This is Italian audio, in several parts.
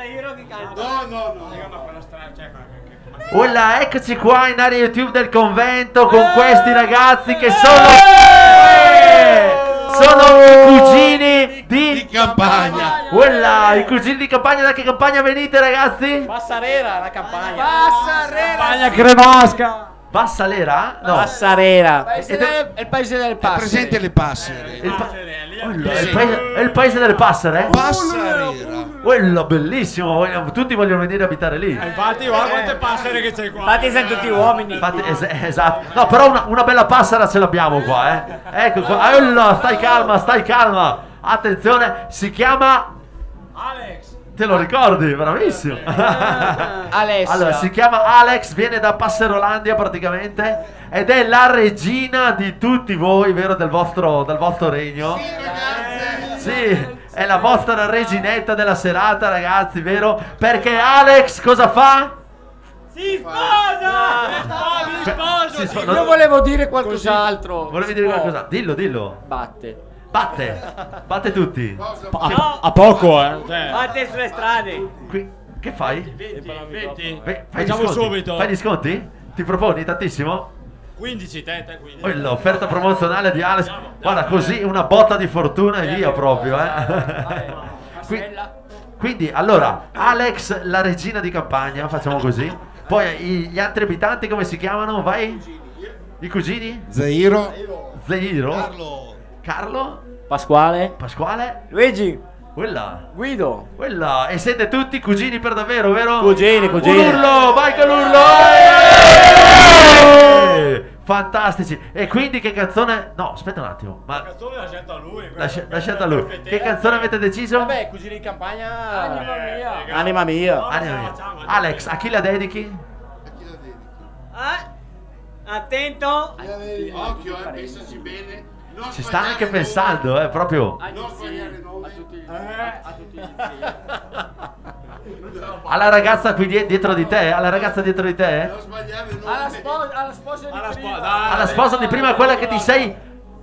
No, no, no. Ulla, eccoci qua in area YouTube del convento con questi ragazzi che sono Eh! sono i cugini Di di campagna. Ulla, i cugini di campagna da che campagna venite ragazzi? Passarera la campagna. Campagna cremasca. Bassalera? No. Passarera. Ed è- È il paese del È passo. presente le passere. il, pa- è il paese, è il paese delle passere? Passarera. Quello bellissimo, voglio- tutti vogliono venire a abitare lì. Infatti, guarda quante passere che c'è qua. Infatti siamo tutti uomini. Infatti, es- esatto. No, però una, una bella passera ce l'abbiamo qua, eh. Ecco qua. Ulla, stai calma, stai calma. Attenzione, si chiama Alex. Te lo ricordi? Bravissimo. Alessia. Allora, si chiama Alex, viene da Passerolandia praticamente ed è la regina di tutti voi, vero, del vostro, del vostro regno. Sì, è la vostra reginetta della serata, ragazzi, vero? Perché Alex cosa fa? Si sposa! Mi Cioè, sposo! si spo- Io volevo dire qualcos'altro. Volevi dire qualcosa? Dillo, dillo. Batte. Batte, batte tutti. A, a poco, eh. Cioè. Fate sulle strade. Qui- che fai? 20. Beh, fai Facciamo subito. Fai gli sconti? Ti proponi tantissimo? 15 te, te 15. Oh, L'offerta promozionale di Alex, guarda così una botta di fortuna e via proprio. Eh. Qui- quindi allora, Alex, la regina di campagna, facciamo così. Poi i- gli altri abitanti come si chiamano? Vai? I cugini? Zairo. Zeiro? Carlo. Carlo? Pasquale. Pasquale? Luigi. Quella? Guido. Quella? E siete tutti cugini per davvero, vero? Cugini, cugini. Un urlo, vai con l'urlo! Eh! Fantastici! E quindi che canzone... No, aspetta un attimo, ma canzone l'ha scelta lui. lascia- lasciate a lui. Che canzone avete deciso? Vabbè, cugini di campagna. Anima mia. Anima mia. Anima mia. Alex, a chi la dedichi? Ah, attento. Occhio, eh, pensaci bene. Non Ci sta anche nome. pensando, eh, proprio. Non sbagliare nome. Alla ragazza qui die- dietro di te? Alla ragazza dietro di te? Alla sposa, alla sposa di Alla prima. dai. Alla sposa di prima, quella che ti sei...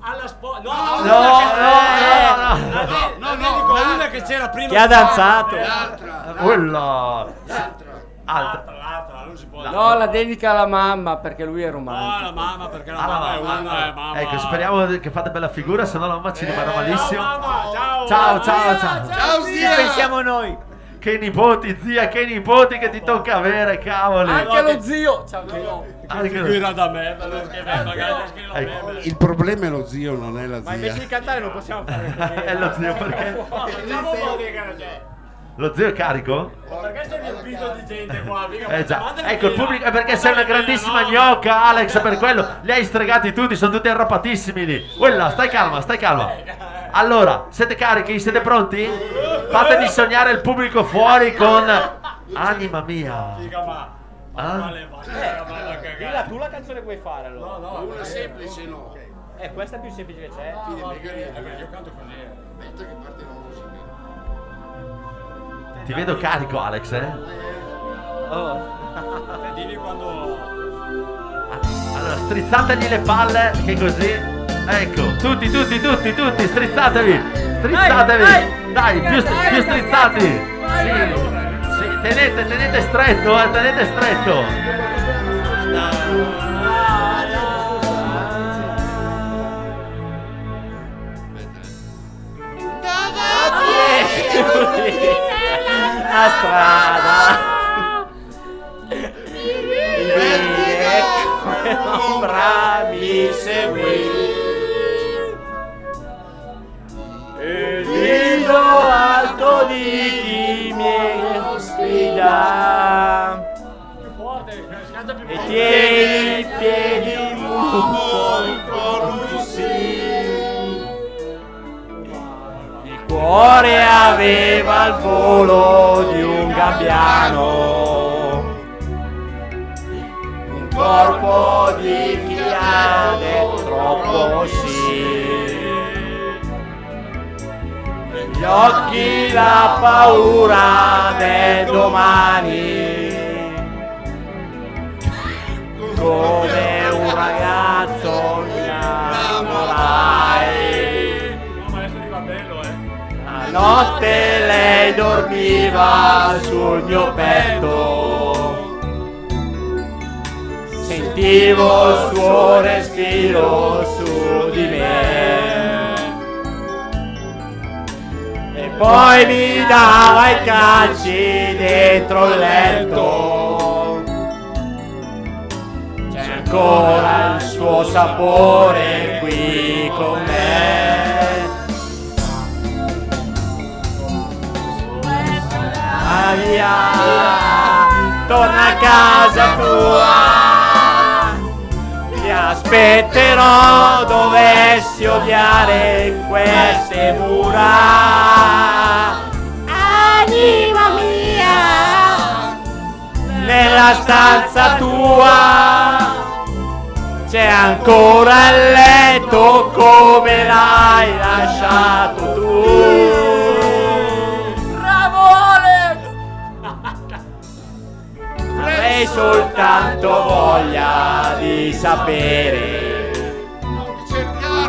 Alla sposa. No, No, no, no, no. no, no, no, una che c'era prima. Chi ha danzato? L'altra. Quella... L'altra. Altra. L'altra, non si può. No, la dedica alla mamma perché lui è No, romantico. la mamma, perché la Alla mamma è mamma. una, eh, mamma. Ecco, speriamo che fate bella figura, se no la mamma ci rimarrà malissimo. Ciao, mamma, ciao. Ciao, ciao, ciao. Ciao, Ci zia. pensiamo noi. Che nipoti, zia, che nipoti che ti tocca avere, cavoli. Anche lo zio. Ciao. Anche- da non scrive, magari scrive la Ecco. merda. Il problema è lo zio, non è la Ma invece di zia. cantare non possiamo fare. È lo zio perché? Lo zio è carico? Perché sei riempito di gente qua? Mica Eh già, ecco il pubblico è perché sei una grandissima no? gnocca, Alex, per quello li hai stregati tutti, sono tutti arrapatissimi lì. Quella, stai calma, stai calma. Allora, siete carichi? Siete pronti? Fatemi sognare il pubblico fuori con Anima mia. Figa, ma. Ah? Ma vale, vale, vale, Dilla cagare. tu la canzone vuoi fare allora. No, no, Una semplice no. Eh, questa è più semplice che c'è. Eh, beh, io canto così. Aspetta che parte la musica. Ti vedo carico, Alex, eh? Oh. Te Dimmi quando. Allora, strizzategli le palle, che così. Ecco, tutti, tutti, tutti, tutti, strizzatevi! Strizzatevi! Dai, Dai, più, più strizzati! Sì, sì, tenete, tenete stretto, eh, tenete stretto! La strada. Ombra mi seguì. Il viso alto di chi mi ospita. Più forte, canta più E forte. Il cuore aveva il volo di un gabbiano. Un corpo di chi ha troppo sì. Negli occhi la paura del domani. Come un ragazzo mi notte lei dormiva sul mio petto. Sentivo il suo respiro su di me. E poi mi dava i calci dentro il letto. C'è ancora il suo sapore qui con me. Torna a casa tua. Ti aspetterò dovessi odiare queste mura. Anima mia, nella stanza tua c'è ancora il letto come l'hai lasciato tu. Avrei soltanto voglia di sapere.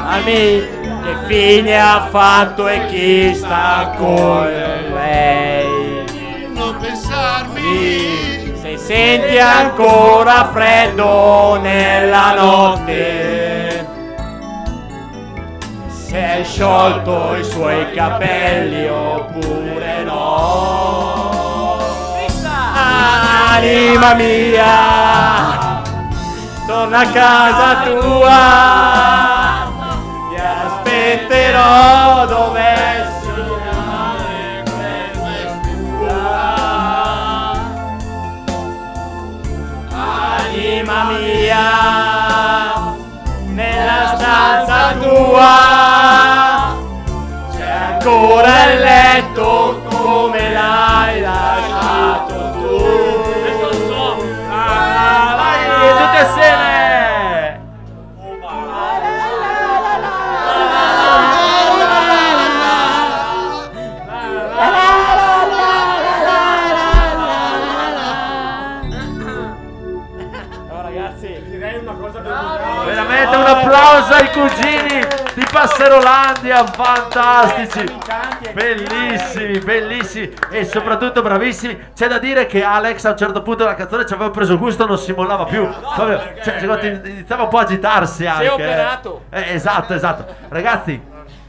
Ami che fine ha fatto e chi sta con lei? Non pensarmi. Se senti ancora freddo nella notte Se hai sciolto i suoi capelli oppure no Anima mia Torna a casa tua. Ti aspetterò quest'ora Anima mia Nella stanza tua C'è ancora il letto ragazzi Direi una cosa per giocare. Veramente un applauso ai cugini di Passerolandia, fantastici, bellissimi, bellissimi e soprattutto bravissimi. C'è da dire che Alex a un certo punto della canzone ci aveva preso gusto, non si mollava più, Proprio, cioè, iniziava un po' a agitarsi anche. eh. operato. Eh, esatto, esatto. Ragazzi,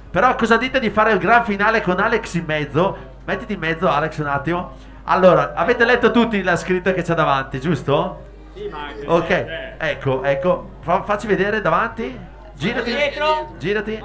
però cosa dite di fare il gran finale con Alex in mezzo? Mettiti in mezzo Alex un attimo. Allora, avete letto tutti la scritta che c'è davanti, giusto? Sì, ma anche- Ok, eh. ecco, ecco, Fa- facci vedere davanti. Girati. Dietro. Girati.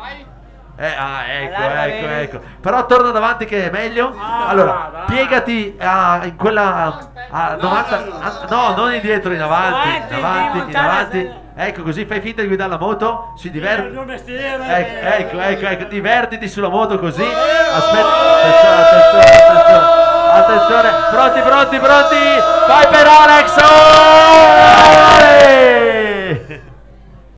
Eh, ah, ecco, ecco, bene. ecco. Però torna davanti che è meglio. Ah, allora, piegati a, in quella a 90 a- no, non indietro, in avanti, in Avanti, in avanti. Ecco, così fai finta di guidare la moto, si diverte. mio mestiere. Ecco, ecco, ecco, ecco, divertiti sulla moto così. Aspetta, attenzione, attenzione, attenzione. Attenzione, pronti, pronti, pronti. Vai per Alex! Oh!